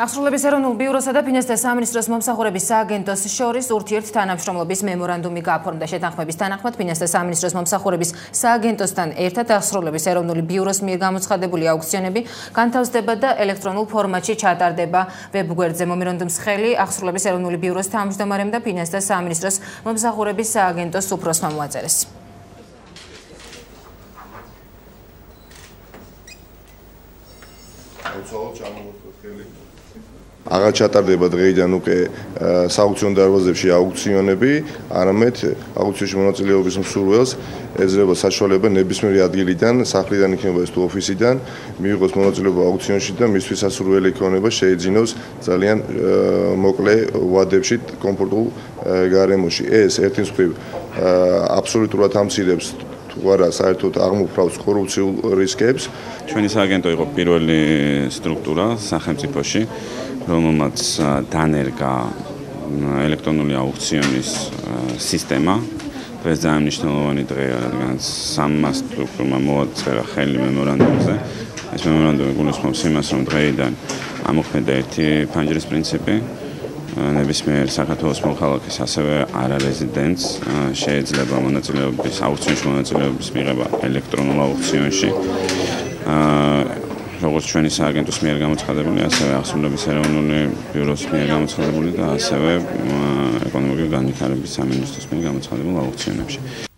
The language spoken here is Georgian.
აღსრულების ეროვნულ ბიუროსა და ფინანსთა სამინისტროს მომსახურების სააგენტოს შორის ურთიერთ თანამშრომლობის მემორანდუმი გააფორმდა შეთანხმების თანახმად ფინანსთა სამინისტროს მომსახურების სააგენტოსთან ერთად აღსრულების ეროვნული ბიუროს მიერ გამოცხადებული აუქციონები განთავსდება და ელექტრონულ ფორმატში ჩატარდება ვებგვერდზე მემორანდუმის ხელი აღსრულების ეროვნული ბიუროს თავმჯდომარემ და ფინანსთა სამინისტროს მომსახურების სააგენტოს უფროსმა მოაწერეს. აუცილებლად ჩამოვხდელი აღარ ჩატარდება დღეიდან უკვე სააუქციონო დარბაზებში აუქციონები, არამედ აუქციონში მონაწილეობის მსურველს ეძრება საშუალება ნებისმიერი ადგილიდან, სახლიდან იქნება ეს თუ ოფისიდან, მიიღოს მონაწილეობა აუქციონში და მისთვის სასურველი იქნება შეეძინოს ძალიან მოკლე ვადებში კომფორტულ გარემოში. ეს ერთის მხრივ აბსოლუტურად ამცირებს თუ არა საერთოდ აღმოფრავს კორუფციულ რისკებს. ჩვენი სააგენტო იყო პირველი სტრუქტურა სახელმწიფოში, რომელმაც დანერგა ელექტრონული აუქციონის სისტემა. ეს ძალიან მნიშვნელოვანი დღეა, რადგან სამმა სტრუქტურმა მოაწერა ხელი მემორანდუმზე. ეს მემორანდუმი გულისხმობს იმას, რომ დღეიდან ამოქმედა ერთი ფანჯრის პრინციპი, ნებისმიერ საქართველოს მოქალაქეს ასევე არარეზიდენტს შეიძლება მონაწილეობის აუქციონში მონაწილეობის მიღება ელექტრონულ აუქციონში. აა როგორც ჩვენი სააგენტოს მიერ გამოცხადებული, ასევე ახსნების ეროვნული ბიუროს მიერ გამოცხადებული და ასევე ეკონომიკური განვითარების სამინისტროს მიერ გამოცხადებულ აუქციონებში.